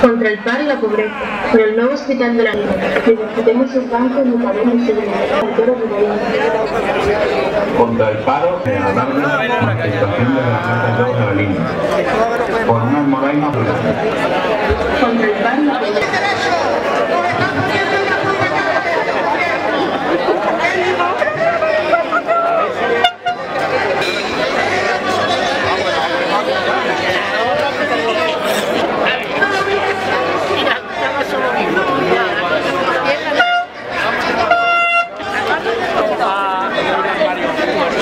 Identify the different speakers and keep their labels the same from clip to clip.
Speaker 1: contra el paro y la pobreza, por el nuevo hospital de la vida, necesitemos un banco en un de
Speaker 2: Contra el paro y la manifestación de la planta de la línea. Por unas morainas.
Speaker 1: Contra el paro y la pobreza.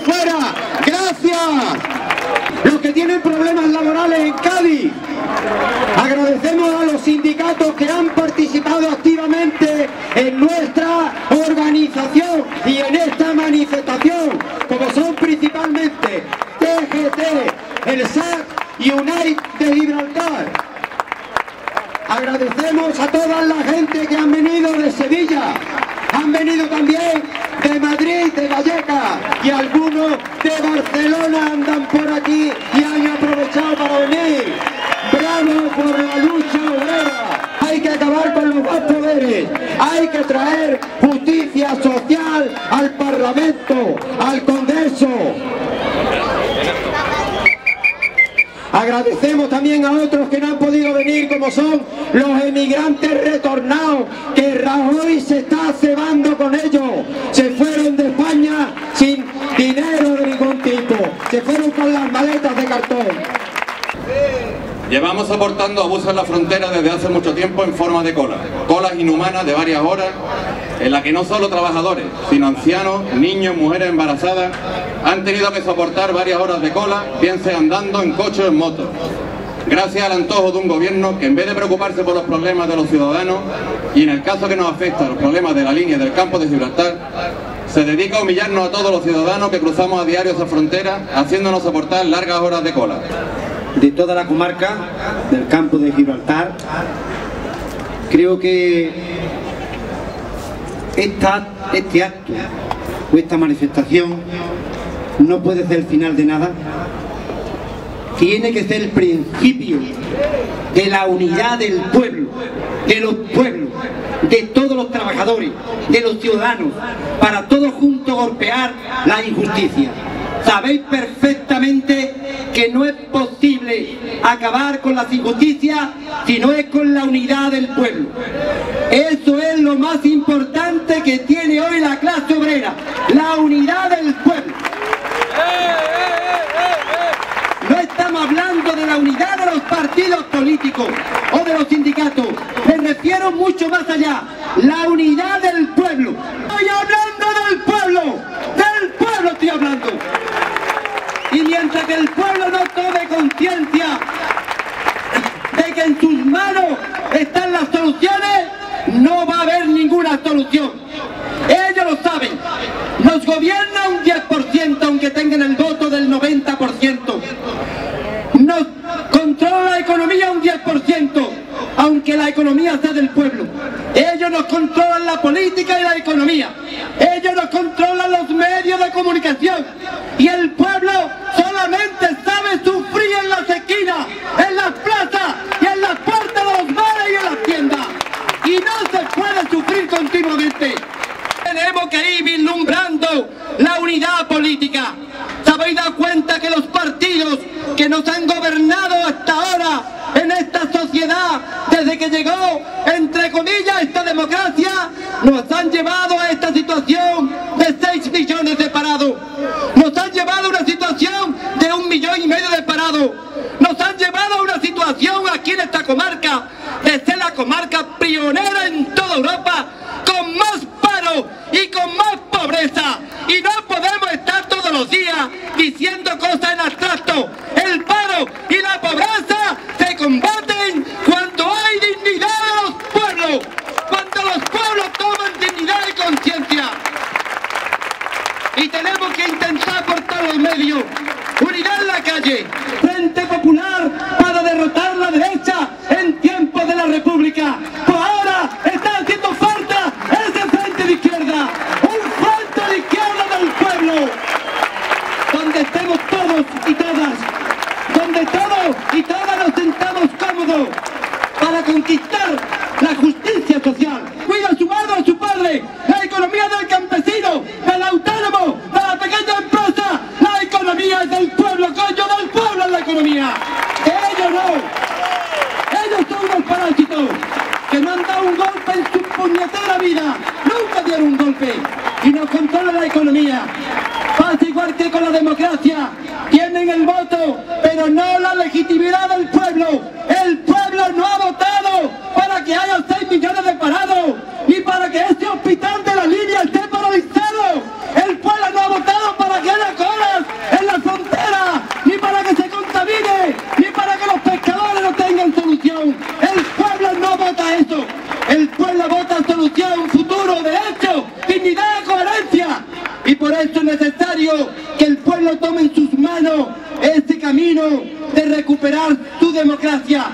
Speaker 3: fuera, gracias. Los que tienen problemas laborales en Cádiz. Agradecemos a los sindicatos que han participado activamente en nuestra organización y en esta manifestación, como son principalmente TGT, el SAC y UNAID de Gibraltar. Agradecemos a toda la gente que han venido de Sevilla, han venido también de Madrid, de Vallecas y algunos de Barcelona andan por aquí y han aprovechado para venir. ¡Bravo por la lucha obrera! Hay que acabar con los dos poderes, hay que traer justicia social al Parlamento, al Congreso. Agradecemos también a otros que no han podido venir, como son los emigrantes retornados, que Rajoy se está cebando con ellos. Se fueron de España sin dinero de ningún tipo. Se fueron con las maletas de cartón.
Speaker 4: Llevamos soportando abusos en la frontera desde hace mucho tiempo en forma de cola. Colas inhumanas de varias horas en las que no solo trabajadores, sino ancianos, niños, mujeres embarazadas han tenido que soportar varias horas de cola, bien sea andando, en coche o en moto. Gracias al antojo de un gobierno que en vez de preocuparse por los problemas de los ciudadanos y en el caso que nos afecta los problemas de la línea del campo de Gibraltar, se dedica a humillarnos a todos los ciudadanos que cruzamos a diario esa frontera, haciéndonos soportar largas horas de cola.
Speaker 5: De toda la comarca del campo de Gibraltar. Creo que esta, este acto o esta manifestación no puede ser el final de nada. Tiene que ser el principio de la unidad del pueblo, de los pueblos, de todos los trabajadores, de los ciudadanos, para todos juntos golpear la injusticia. Sabéis perfectamente que no es posible acabar con las injusticias si no es con la unidad del pueblo. Eso es lo más importante que tiene hoy la clase obrera, la unidad del pueblo. No estamos hablando de la unidad de los partidos políticos o de los sindicatos. Me refiero mucho más allá. La unidad del pueblo. Estoy hablando del pueblo. Del pueblo estoy hablando. Conciencia de que en sus manos están las soluciones, no va a haber ninguna solución. Ellos lo saben. Nos gobierna un 10%, aunque tengan el voto del 90%. Nos controla la economía un 10%, aunque la economía sea del pueblo. Ellos nos controlan la política y la economía. Ellos nos controlan los medios de comunicación. Y el pueblo solamente sabe sufrir en las esquinas, en las plazas y en las puertas de los bares y en las tiendas. Y no se puede sufrir continuamente. Tenemos que ir vislumbrando la unidad política. ¿Se habéis dado cuenta que los partidos que nos han gobernado hasta ahora en esta sociedad, desde que llegó, entre comillas, esta democracia, nos han llevado a esta situación de 6 millones de parados? Nos han llevado a una situación de un millón y medio de parados. Nos han llevado a una situación aquí en esta comarca, de ser la comarca pionera en toda Europa, con más paro y con más pobreza Y no podemos los días diciendo cosas en abstracto. El paro y la pobreza se combaten cuando hay dignidad de los pueblos, cuando los pueblos toman dignidad y conciencia. Y tenemos que intentar por todos los medios unidad en la calle, Frente Popular para derrotar la derecha en tiempos de la República. Pues ahora está haciendo falta ese frente de izquierda, un frente de izquierda del pueblo, donde estemos todos y todas, donde todos y todas nos sentamos cómodos para conquistar la justicia social. Cuida a su madre, a su padre, la economía del campesino, del autónomo, de la pequeña empresa, la economía es del pueblo, coño, del pueblo es la economía. Que ellos no. Ellos son unos parásitos que no han en su puñetera vida. Nunca dieron un golpe y nos controlan la economía. Pasa igual que con la democracia. Tienen el voto, pero no la legitimidad del pueblo. El pueblo no ha votado para que haya 6 millones de parados y para que este hospital de la línea esté paralizado. El pueblo no ha votado para que haya colas en la frontera, ni para que se contamine, ni para que los pescadores no tengan solución. El pueblo no vota eso. El pueblo vota solución, futuro, derecho, dignidad, coherencia. Y por eso es necesario que el pueblo tome en sus manos este camino de recuperar su democracia.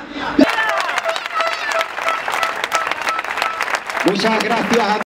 Speaker 3: Muchas gracias